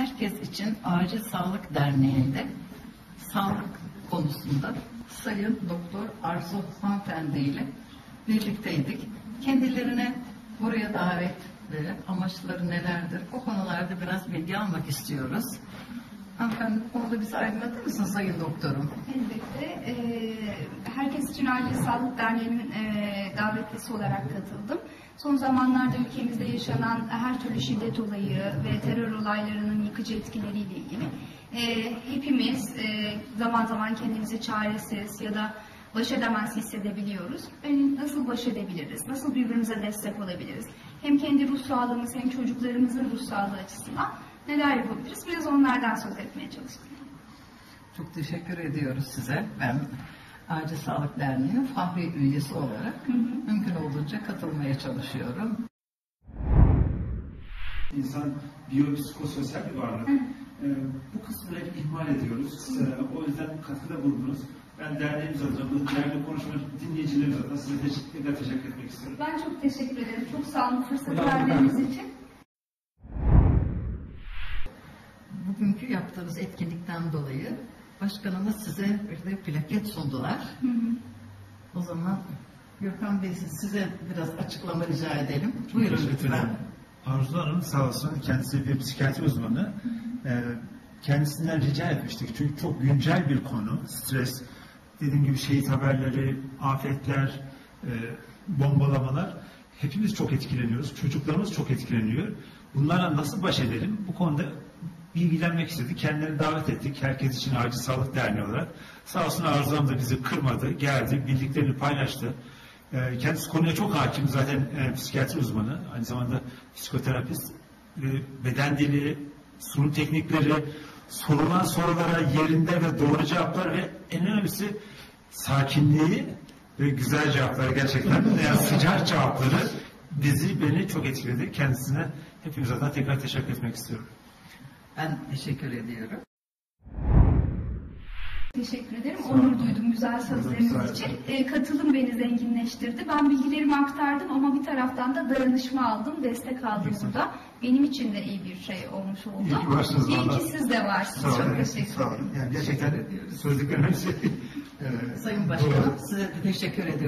Herkes için Acil Sağlık Derneği'nde sağlık konusunda Sayın Doktor Arzu Hanımefendi ile birlikteydik. Kendilerine buraya davet ve amaçları nelerdir? O konularda biraz bilgi almak istiyoruz. Hanımefendi bu konuda bize aydınlatır mısın Sayın Doktorum? Elbette. Acil Sağlık Derneği'nin e, davetlisi olarak katıldım. Son zamanlarda ülkemizde yaşanan her türlü şiddet olayı ve terör olaylarının yıkıcı etkileriyle ilgili e, hepimiz e, zaman zaman kendimizi çaresiz ya da baş edemez hissedebiliyoruz. Yani nasıl baş edebiliriz? Nasıl birbirimize destek olabiliriz? Hem kendi ruh sağlığımız hem çocuklarımızın ruh sağlığı açısından neler yapabiliriz? Biraz onlardan söz etmeye çalıştım. Çok teşekkür ediyoruz size. Ben Acil Sağlık Derneği'nin fahri üyesi olarak mümkün olduğunca katılmaya çalışıyorum. İnsan biyopsikososyal bir varlık. Ee, bu kısmını hep ihmal ediyoruz. Ee, o yüzden katkıda bulundunuz. Ben derneğimiz adına, bu değerli konuşma dinleyicilerimiz adına size teşekkür, teşekkür etmek istiyorum. Ben çok teşekkür ederim. Çok sağ olun fırsat verdiğiniz için. Bugünkü yaptığımız etkinlikten dolayı başkanımız size bir de plaket sundular. O zaman Gökhan Bey size biraz açıklama rica edelim. Buyurun lütfen. Arzu Hanım sağ olsun kendisi bir psikiyatri uzmanı. Ee, kendisinden rica etmiştik çünkü çok güncel bir konu. Stres, dediğim gibi şehit haberleri, afetler, e, bombalamalar. Hepimiz çok etkileniyoruz. Çocuklarımız çok etkileniyor. Bunlarla nasıl baş edelim? Bu konuda bilgilenmek istedik. Kendilerini davet ettik. Herkes için Acil Sağlık Derneği olarak. Sağ olsun Hanım da bizi kırmadı. Geldi, bildiklerini paylaştı. Ee, Kendisi konuya çok hakim. Zaten e, psikiyatri uzmanı. Aynı zamanda psikoterapist. E, Beden dili, sunum teknikleri, sorulan sorulara yerinde ve doğru cevaplar ve en önemlisi sakinliği ve güzel cevaplar gerçekten yani sıcak cevapları bizi beni çok etkiledi. Kendisine hepimiz adına tekrar teşekkür etmek istiyorum. Ben teşekkür ediyorum. Teşekkür ederim. Onur duydum güzel sözleriniz için. E, katılım beni zenginleştirdi. Ben bilgilerimi aktardım ama bir taraftan da dayanışma aldım, destek aldım Güzel. burada. Benim için de iyi bir şey olmuş oldu. İyi ki varsınız İyi ki siz de varsınız. Sağ olun. Çok teşekkür Sağ ederim. Yani gerçekten hepsi e, Sayın. Başkanım size de teşekkür ediyorum.